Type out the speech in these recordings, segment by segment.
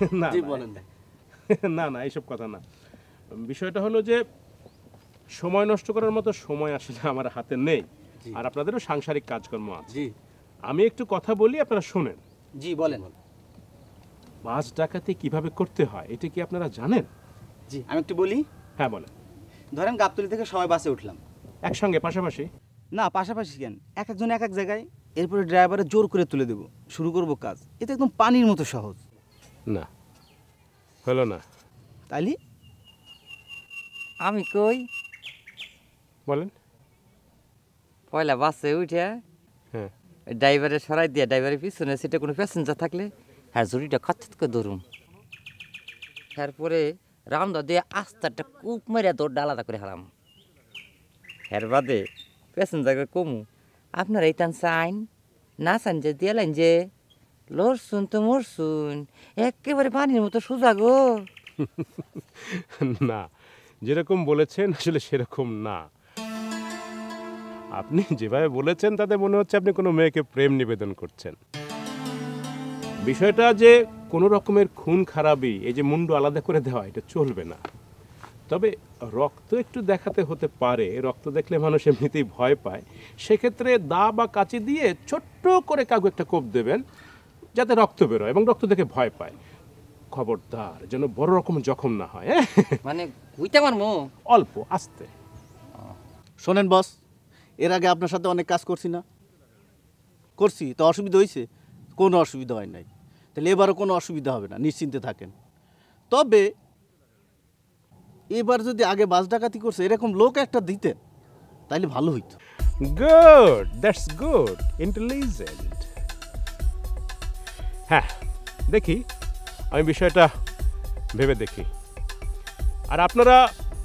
না না, বলেন। না না এইসব কথা না। বিষয়টা হলো যে সময় নষ্ট করার মতো সময় আসলে আমার হাতে নেই। আর আপনাদেরও সাংসারিক কাজকর্ম আছে। আমি একটু কথা বলি আপনারা শোনেন। জি বলেন। মাছ ডাকাতি কীভাবে করতে হয় এটা কি আপনারা জানেন? জি আমি একটু বলি। হ্যাঁ বলেন। ধরেন গাবতলি থেকে সবাই বাসে উঠলাম। একসঙ্গে পাশাপাশি? না পাশাপাশি কেন? এক একজন এক এক জায়গায় এরপরে ড্রাইভারে জোর করে তুলে দেব। শুরু করব কাজ। এটা একদম পানির মতো সহজ। না হলো না। তাইলে? আমি কই? বলেন। পয়লা বাসে উঠে হ্যাঁ। ড্রাইভারের সরাই দিয়ে ড্রাইভারের পিছনে সিটে কোনো প্যাসেঞ্জার থাকলে হ্যাঁ জুড়িটা খাচ্ছাত করে ধরুন তারপরে রামদা দিয়ে আস্তে একটা কূপ মেরে দৌড় আলাদা করে হারাম। এর বাদে প্যাসেঞ্জারকে কমু আপনার এই টান চাইন না চান যে দিয়ে লাইন যে লড়ছুন তো মরছুন একেবারে পানির মতো সোজা গো। না, যেরকম বলেছেন, আসলে সেরকম না। আপনি যেভাবে বলেছেন, তাতে মনে হচ্ছে আপনি কোনো মেয়েকে প্রেম নিবেদন করছেন। বিষয়টা যে কোনো রকমের খুন খারাপই, এই যে মুন্ডু আলাদা করে দেওয়া, এটা চলবে না। তবে রক্ত একটু দেখাতে হতে পারে, রক্ত দেখলে মানুষ এমনিতেই ভয় পায়। সেক্ষেত্রে দা বা কাঁচি দিয়ে ছোট্ট করে কাগু একটা কোপ দেবেন যাতে রক্ত বেরোয় এবং রক্ত দেখে ভয় পায়। খবরদার যেন বড় রকম জখম না হয় হ্যাঁ? মানে আমার মো? অল্প আস্তে। শোনেন বস এর আগে আপনার সাথে অনেক কাজ করছি না। করছি তো অসুবিধা হয়েছে কোনো অসুবিধা হয় নাই। তাহলে এবারও কোনো অসুবিধা হবে না নিশ্চিন্তে থাকেন। তবে এবার যদি আগে বাস ডাকাতি করছে এরকম লোক একটা দিতেন তাইলে ভালো হইতো। গুড দ্যাটস গুড ইন্টেলিজেন্ট হ্যাঁ দেখি, আমি বিষয়টা ভেবে দেখি। আর আপনারা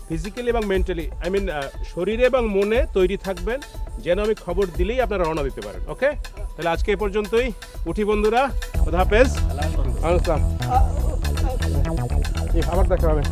ফিজিক্যালি এবং মেন্টালি আই মিন শরীরে এবং মনে তৈরি থাকবেন, যেন আমি খবর দিলেই আপনারা রওনা দিতে পারেন ওকে তাহলে আজকে এ পর্যন্তই। উঠি বন্ধুরা, খোদা হাফেজ। আসসালাম আবার দেখা হবে